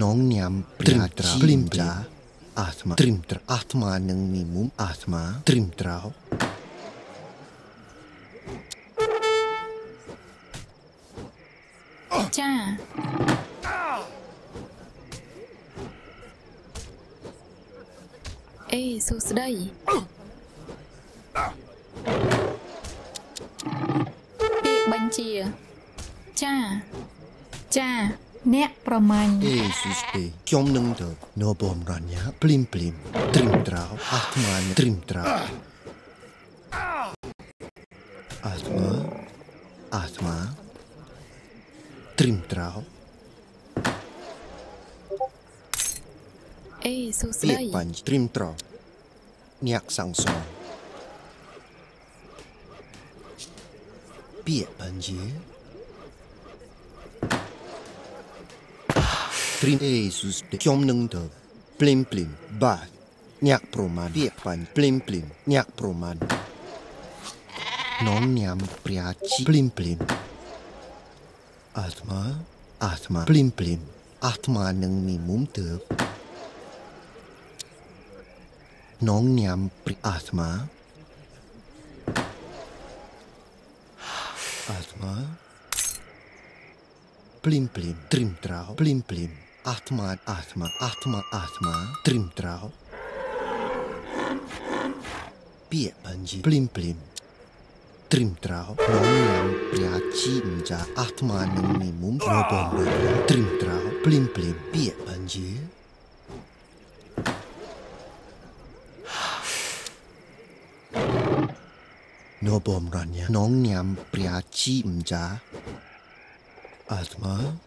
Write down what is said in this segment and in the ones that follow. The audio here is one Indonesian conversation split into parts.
Nong pria trim tra atma trim tra atma nang mimum atma trim trao ចាអេសួស្ដី permanya. Eh, suspe. Kiam neng de. No bom. Plim plim. Trim trau. Atma. Trim trau. Atma. Atma. Trim trau. Eh, suspe. Lek panj. Trim trau. Niak sang song. Pia Trim Jesus te kyom nang de plim plim ba ញាក់ប្រមាណពាក្យបញ្ញ plim plim ញាក់ប្រមាណនងញ៉ាំព្រាជី plim plim Atma Atma plim plim Atma nang mi mum te Nong nyam pri Atma Atma Plim plim trim trao plim plim Atma Atma Atma Atma trim trao Pie banji plim plim trim trao nong nyam pria chi mja Atma nang mi mum no bom trim trao plim plim pie banji No bom ranya nong nyam pria mja Atma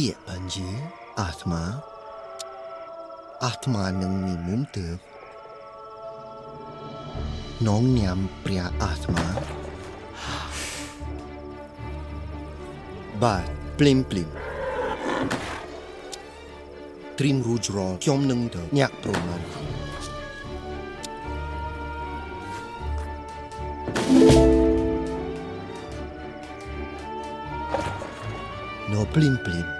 ពាក្យបញ្ជាអាត្មាអាត្មានឹងនិមន្តទៅនងញាំព្រះអាត្មាបាទភ្លាមភ្លាមទ្រីមរូចរលខ្ញុំនឹងទៅញាក់ប្រមាណនៅភ្លាមភ្លាម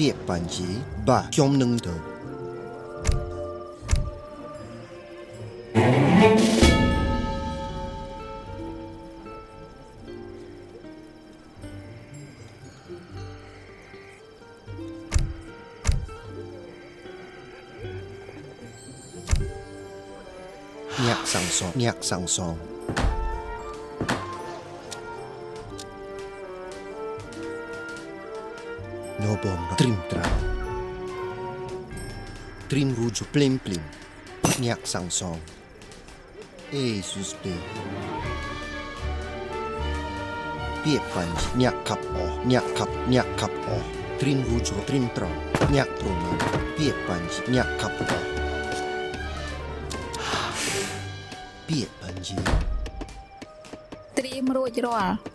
别班级把穷能头。nhạc sẵn sàng nhạc sẵn sàng bomba. Trim-tram. Trim ruđu plim-plim. nyak sang song. Ej, suspe. pie panji. nyak kap o. nyak kap, nyak kap o. Trim ruđu, trim-tram. Njak truma. pie panji. nyak kap o. Pije panji. Trim ruđu roa. Ah.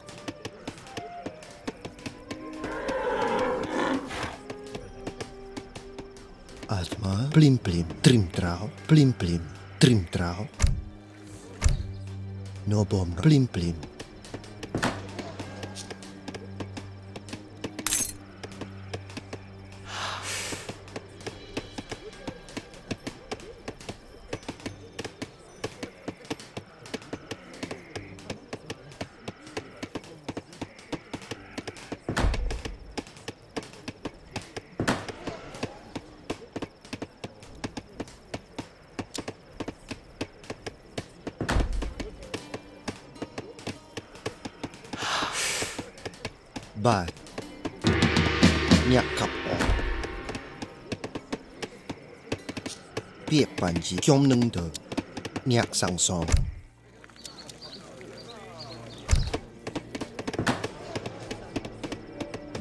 Huh? Plim plim, trim trau. Plim plim, trim trau. No bomb. Plim plim, បាទអ្នកកាប់អស់ពាក្យបញ្ជីខ្ញុំនឹងទៅអ្នកសង្សង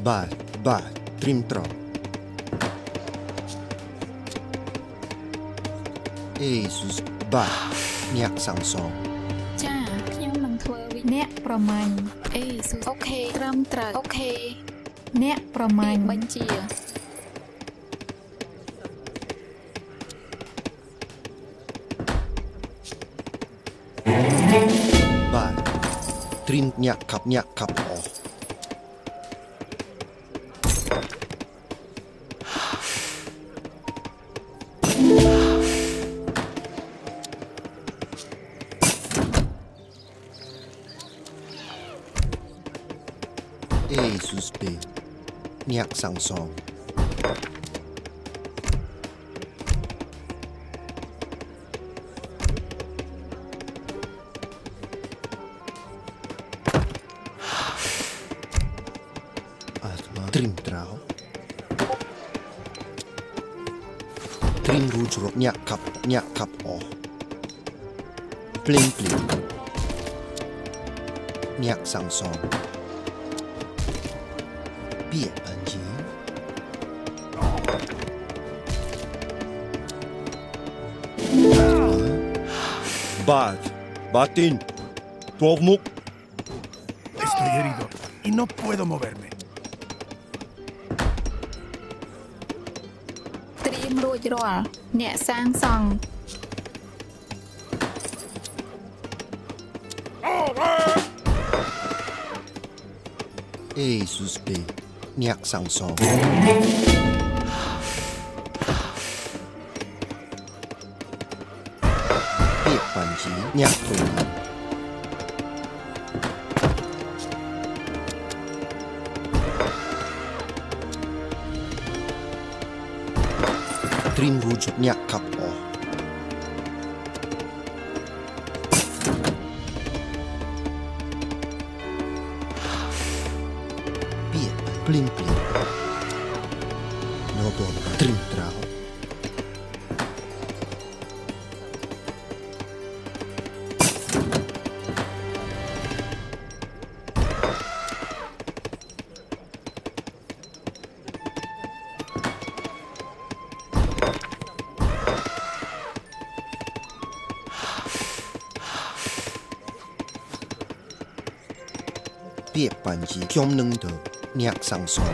បាទបាទត្រៀមត្រង់អេស៊ូសបាទអ្នកសង្សងចាខ្ញុំនឹងធ្វើវិអ្នកប្រមាញ់ អេស៊ូអូខេត្រឹមត្រូវអូខេអ្នកប្រមាញ់បញ្ជាបាទត្រៀមអ្នកកាប់អ្នកកាប់អស់ sang song. Atma Trimtrao nyak kap nyak kap Nyak sang song. 变本营。Bad, Batin, Tovmuk. Estoy herido y no puedo moverme. Trim Rujroa, Nye Sang Song. Ei, suspeito. nyak sang song. Piak panji niak tung. Trin nyak niak kapo. 别班级强能头两上双。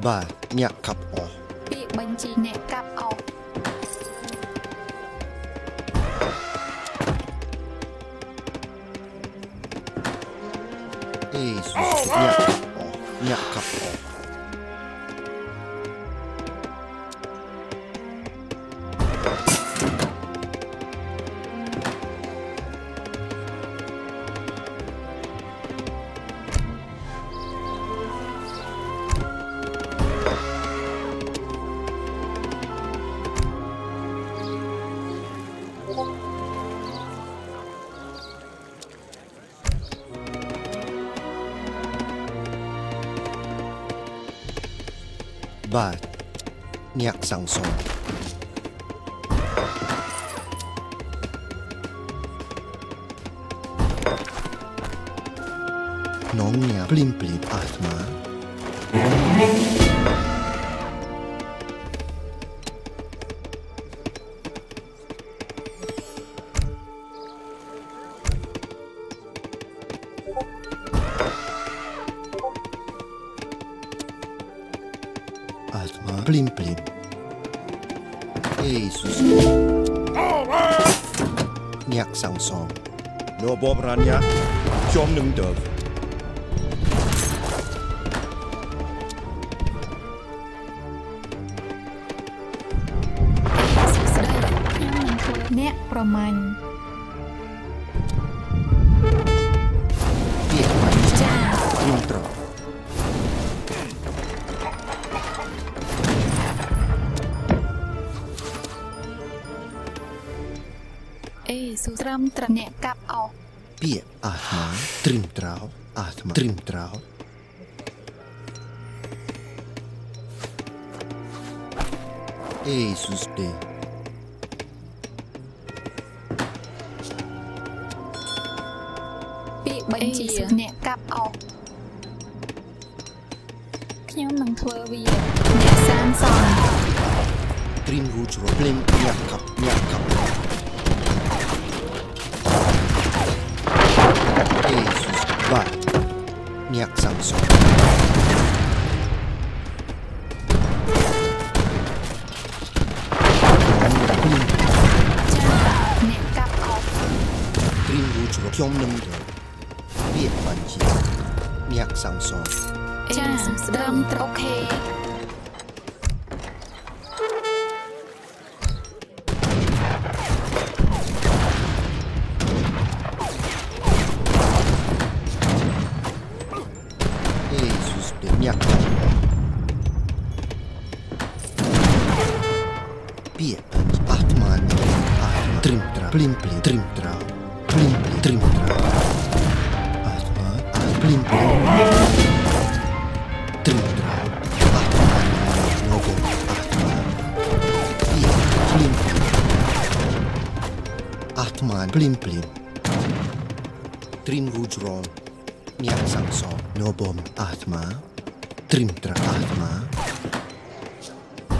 ba nhạc cặp o bị bệnh chỉ nhạc cặp o Jesus, nhạc cặp o nhạc cặp bat Niak Sang Song. Nong Niak Plim Plim Atma. ញាក់សងសងនៅបបរាញាខ្ញុំនឹងទៅ សួស្តីខ្ញុំនឹងធ្វើអ្នកប្រមាញ់ ស៊ូត្រឹមត្រូវអ្នកកាប់អស់ពាក្យអាត្មាត្រិមត្រោអាត្មាត្រិមត្រោអេស៊ូសទេពាក្យបញ្ជាអ្នកកាប់អស់ខ្ញុំនឹងធ្វើវាអ្នកសាងសង់ត្រិមរូជ្រភ្លេងញាក់ខាប់ញាក់ខាប់ ខ្ញុំនឹងទៅពាក្យបញ្ជាញាក់សាំសងចាត្រឹមត្រូវអូខេ Trim Tra Atma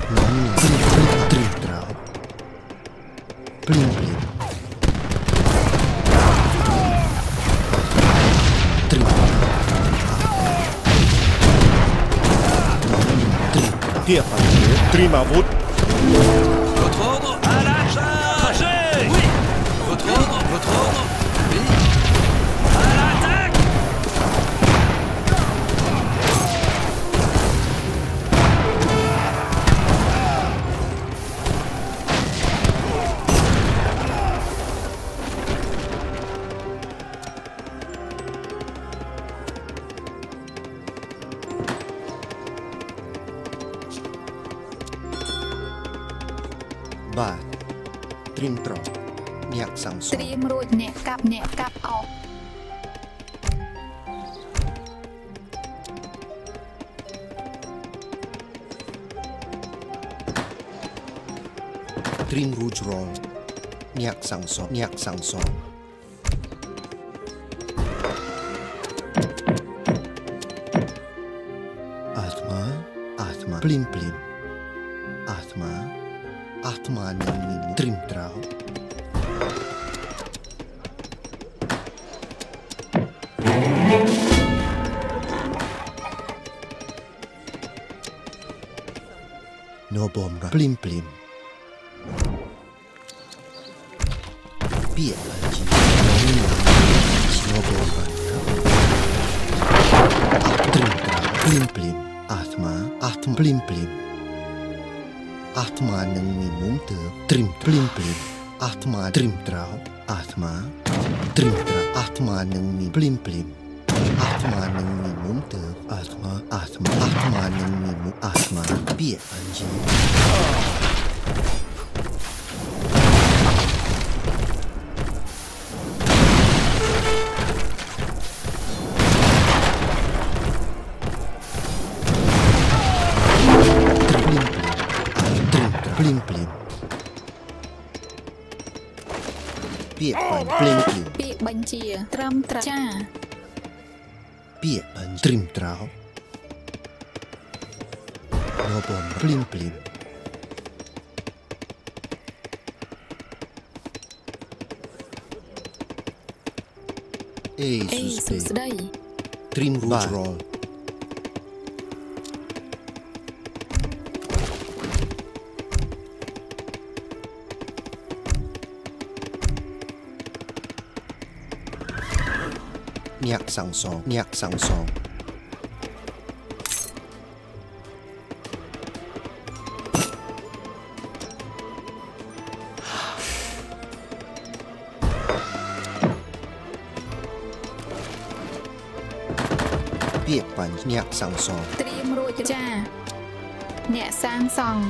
Nom Trim Trim Trim Tra กลับออก Dream Rouge Roll. Niak Sang Sok Niak Sang Sok plim plim atma. Atm plim plim atma neng minum te trim plim plim atma trim trau atma trim trau atma neng minum plim plim atma neng minum te atma atma. Atma neng minum atma. Bi anjing ពាក្យបានភ្លេងភ្លេងពាក្យបញ្ជាត្រឹមត្រូវចាពាក្យបានត្រឹមត្រូវរបបភ្លេងភ្លេងអេសុស្ដី Dream Roll ញាក់សាំងសងញាក់សាំងសងពាក្យបាញ់ញាក់សាំងសងត្រៀមរួចចាអ្នកសាងសង់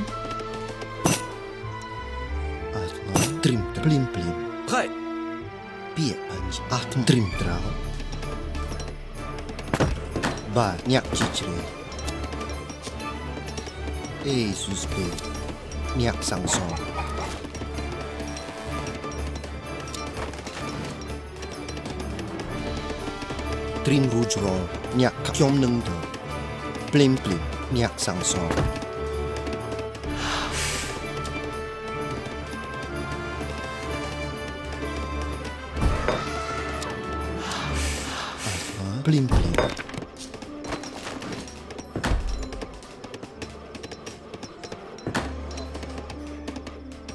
អាត្មា trim ភ្លីមភ្លីម Prêt ពា Pia panji ahtma trim trao. Ba nyak chichre. E suspe. Nyak sang song. Trim rouge roll. Nyak kyom nung do. Plim plim. Nyak sang song. Ahtma plim plim.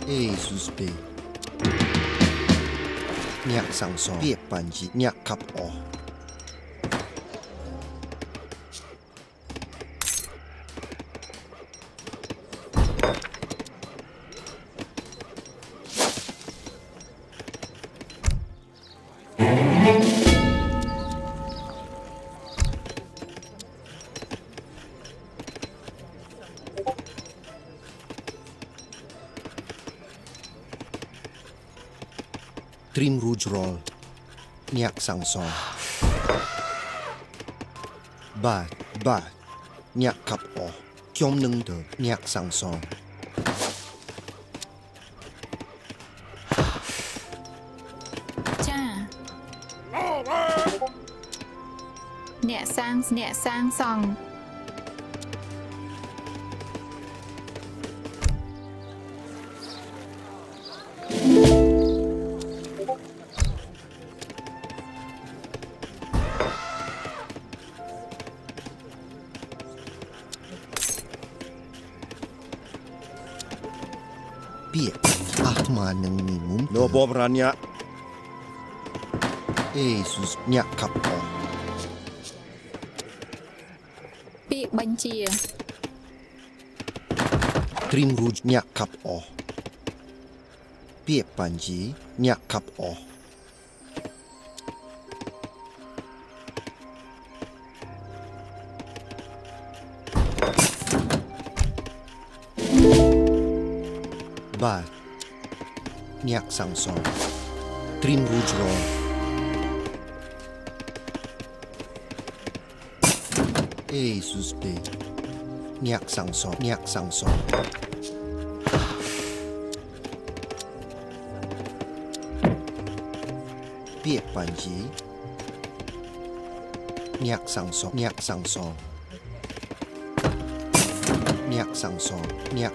E suspe. Nyak sang song. Pia panji. Nyak kap oh. Samson. Ba, ba, nhạc cặp ổ, kiom nâng được nhạc Samson. Cha. Nhạc sang, nhạc sang sòng. mum. No bom rania. E sus. Nyak kap oh. ពាក្យបញ្ជា Trim rouge nyak kap oh. Pia panji. Nyak kap oh. Ba. Nyak sang song. Trim rouge roll. E suspe. Nyak sang song. Nyak sang song. Pia panji. Nyak sang song. Nyak sang song. Nyak sang song. Nyak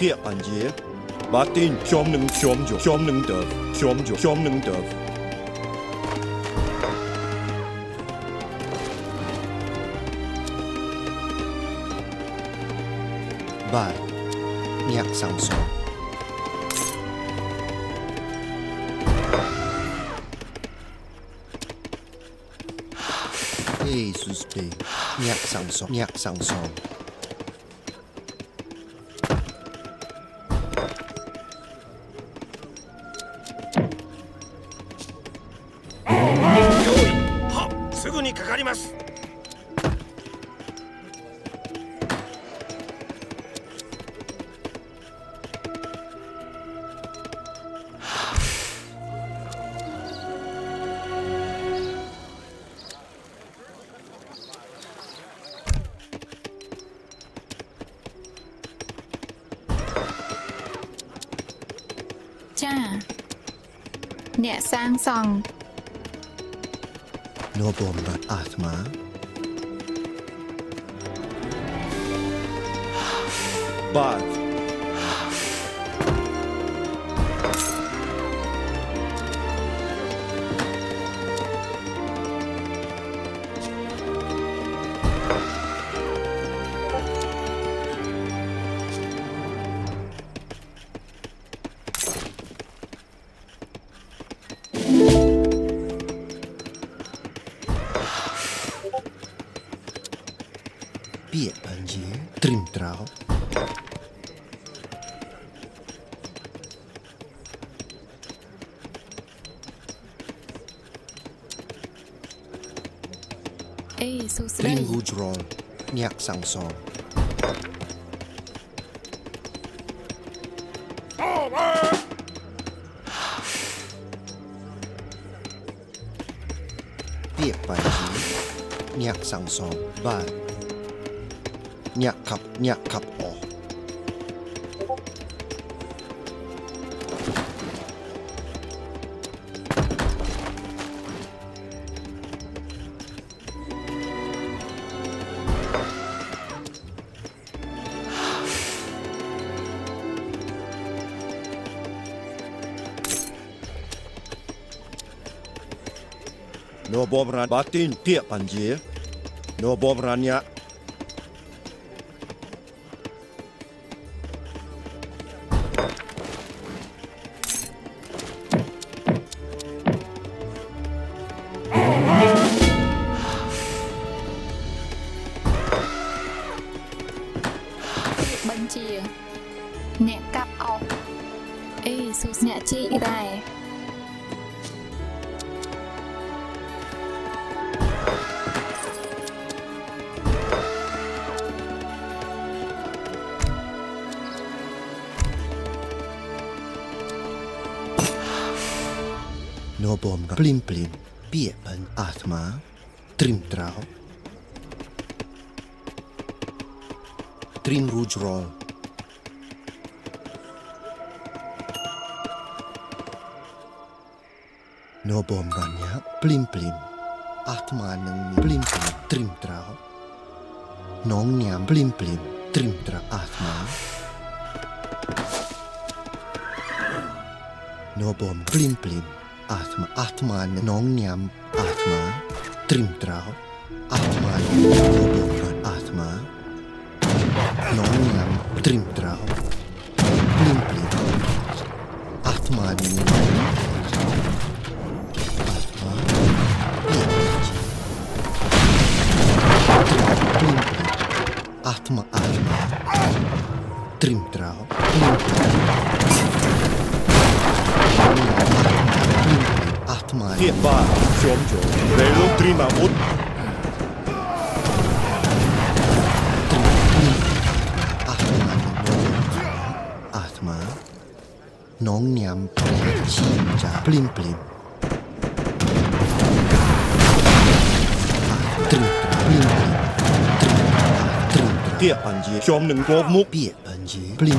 địa an ye ba tin chom nâng chom jo chom nâng de chom jo chom nâng de bài nhạc sáng sổ Jesus be nhạc sáng sổ nhạc sáng sổ にかかりますเนี่ยสร้างซอง Sola bomba atma. Bak Ringgudrol, Nyak Sangsong. Tiệp bài trí, Nyak Sangsong, bài. Nyak kap, Nyak kap. Bom ran batin tiap panjir. No bom. ពា plin plin, pie în atma, trim trau, trim ROUGE rol. No bom plin plin. Atma neng plin plin, trim trau, Nong niam plin plin, trim tra atma. No bom plim plim. Atma, Atma Nongyam, Atma, Trimtrao, Atma Kodokan, Atma, Nongyam, Trimtrao, Nimpi, Atma Nongyam, Atma, Nimpi, Atma, Atma, Trimtrao, Nimpi, Tienba, Ciomcio, Relutrina Ut. Atma, non niam cinja, plim plim. Trim, plim plim. Trim, trim. Tiet banji, Ciom nung gov muk. Piet banji, plim.